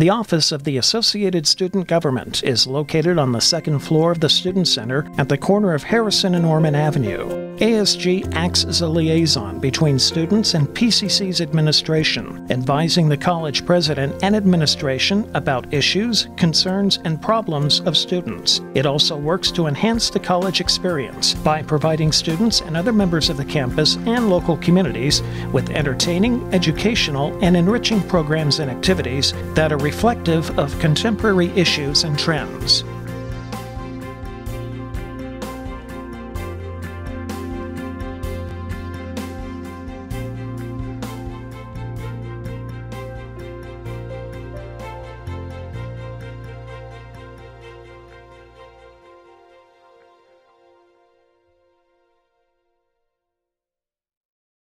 The office of the Associated Student Government is located on the second floor of the Student Center at the corner of Harrison and Orman Avenue. ASG acts as a liaison between students and PCC's administration, advising the college president and administration about issues, concerns, and problems of students. It also works to enhance the college experience by providing students and other members of the campus and local communities with entertaining, educational, and enriching programs and activities that are reflective of contemporary issues and trends.